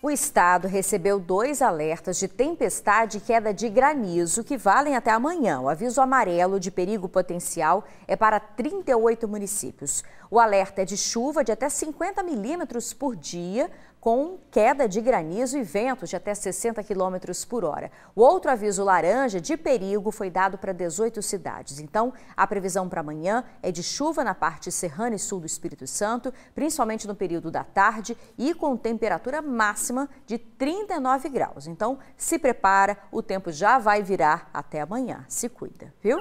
O estado recebeu dois alertas de tempestade e queda de granizo que valem até amanhã. O aviso amarelo de perigo potencial é para 38 municípios. O alerta é de chuva de até 50 milímetros por dia, com queda de granizo e ventos de até 60 quilômetros por hora. O outro aviso laranja de perigo foi dado para 18 cidades. Então, a previsão para amanhã é de chuva na parte serrana e sul do Espírito Santo, principalmente no período da tarde e com temperatura máxima de 39 graus. Então, se prepara, o tempo já vai virar até amanhã. Se cuida, viu?